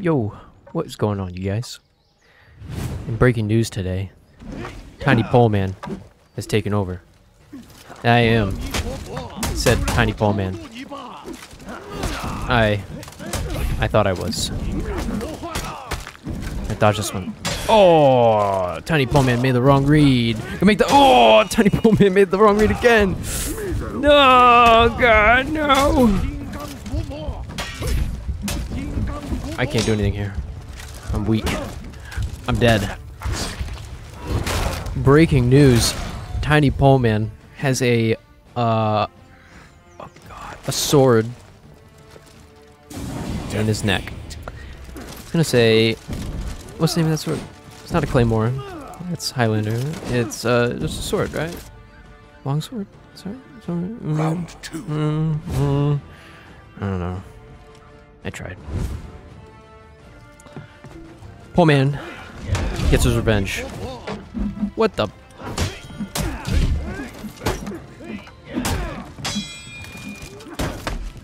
Yo, what is going on, you guys? In breaking news today, Tiny Pole Man has taken over. I am, said Tiny Pole Man. I, I thought I was. I thought this went. Oh, Tiny Pole Man made the wrong read. I make the. Oh, Tiny Pole Man made the wrong read again. No, God, no. I can't do anything here. I'm weak. I'm dead. Breaking news. Tiny Pole Man has a, uh, oh God, a sword in his neck. I'm gonna say, what's the name of that sword? It's not a claymore. It's Highlander. It's, uh, just a sword, right? Long sword? Sorry? Sorry? Mm, Round two. mm, mm. I don't know. I tried. Poor man gets his revenge. What the?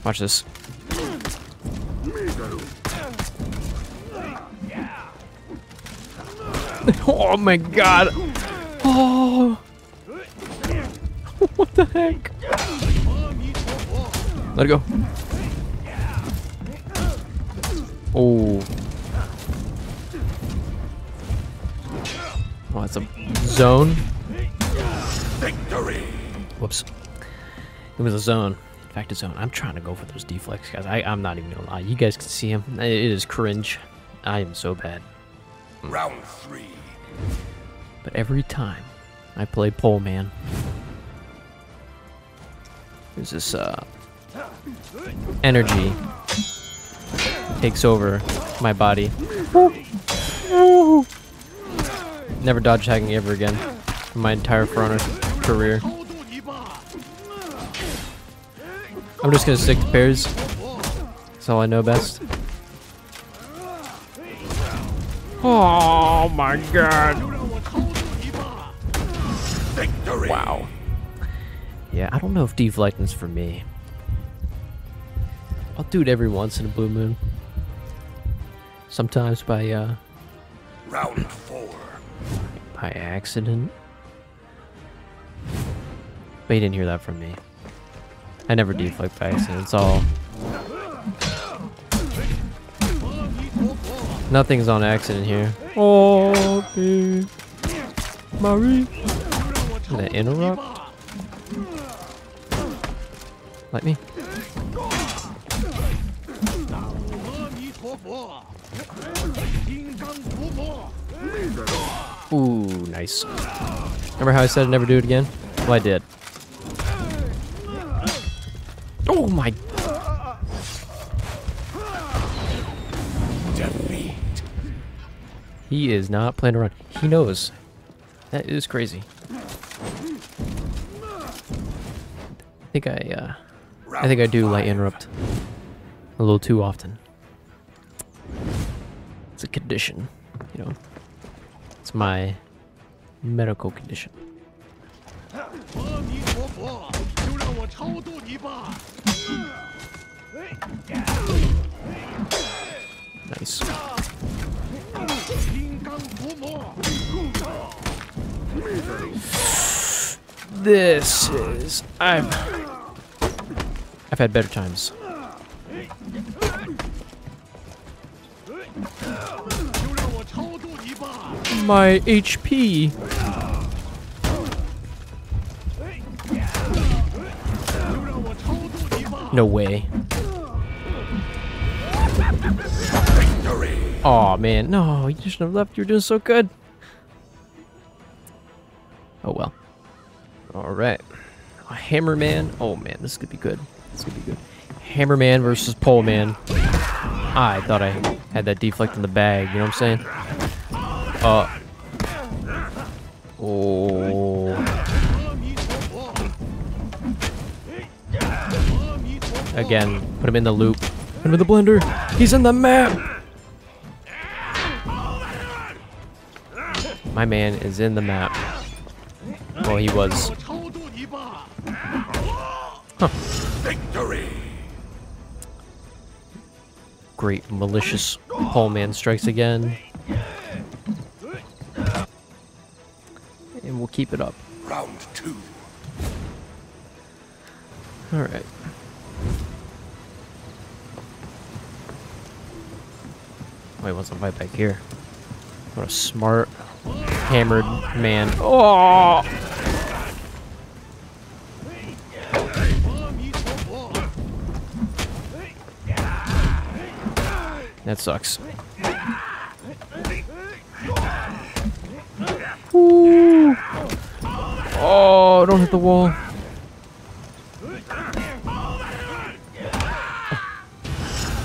Watch this. oh my god. Oh. what the heck? Let it go. Oh. Oh, zone. Victory. Whoops. It was a zone. In fact, a zone. I'm trying to go for those deflects, guys. I, I'm not even gonna lie. You guys can see him. It is cringe. I am so bad. Round three. But every time I play pole man, there's this uh, energy takes over my body. Never dodge tagging ever again in my entire For career. I'm just gonna stick to pairs. That's all I know best. Oh my god. Victory. Wow. Yeah, I don't know if deflecting's for me. I'll do it every once in a blue moon. Sometimes by uh Round four. By accident. But you didn't hear that from me. I never deflect by accident. It's all Nothing's on accident here. Oh, okay. Marie. Gonna interrupt? Like me? Ooh, nice. Remember how I said I'd never do it again? Well, I did. Oh my... Defeat. He is not playing around. He knows. That is crazy. I think I, uh... I think I do light interrupt a little too often. It's a condition, you know. It's my medical condition. Nice. This is I've I've had better times. My HP. No way. Oh man, no, you shouldn't have left. You were doing so good. Oh well. All right. Hammerman. Oh man, this could be good. This could be good. Hammerman versus Poleman. I thought I had that deflect in the bag. You know what I'm saying? Uh. Oh. Again, put him in the loop. Put him in the blender. He's in the map. My man is in the map. Well, he was. Victory. great malicious pole man strikes again. We'll keep it up. Round two. Alright. Wait, what's the fight back here? What a smart, hammered man. Oh! That sucks. Ooh. Oh, don't hit the wall.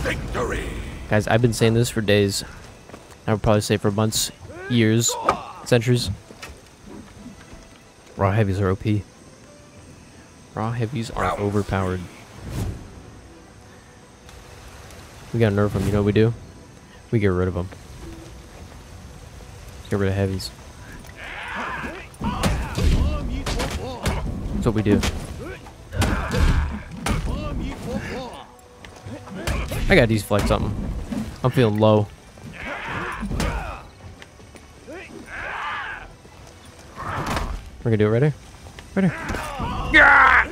Victory. Guys, I've been saying this for days. I would probably say for months, years, centuries. Raw heavies are OP. Raw heavies are overpowered. We gotta nerf them, you know what we do? We get rid of them. Get rid of heavies. That's what we do. I gotta deflect something. I'm feeling low. We're gonna do it right here. Right here. Yeah!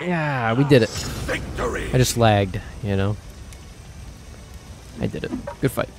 Yeah, we did it. Victory. I just lagged, you know. I did it. Good fight.